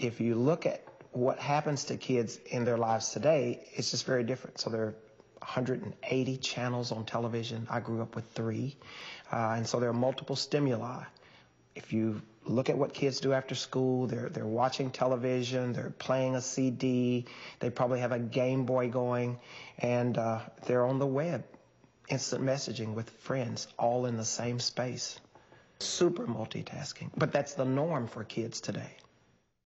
if you look at what happens to kids in their lives today, it's just very different. So there are 180 channels on television. I grew up with three. Uh, and so there are multiple stimuli. If you look at what kids do after school, they're, they're watching television, they're playing a CD, they probably have a Game Boy going, and uh, they're on the web, instant messaging with friends, all in the same space. Super multitasking. But that's the norm for kids today.